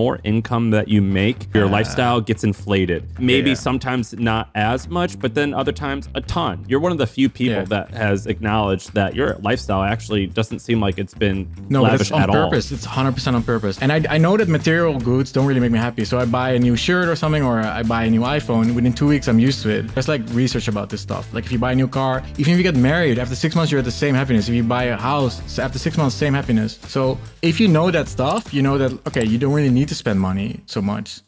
more income that you make, your lifestyle gets inflated. Maybe Yeah. sometimes not as much, but then other times a ton. You're one of the few people Yeah. that has acknowledged that your lifestyle actually doesn't seem like it's been No, lavish it's on at all. purpose. It's 100% on purpose. And I, I know that material goods don't really make me happy. So I buy a new shirt or something, or I buy a new iPhone. Within two weeks, I'm used to it. There's like research about this stuff. Like if you buy a new car, even if you get married, after six months, you're at the same happiness. If you buy a house, after six months, same happiness. So if you know that stuff, you know that, okay, you don't really need to spend money so much.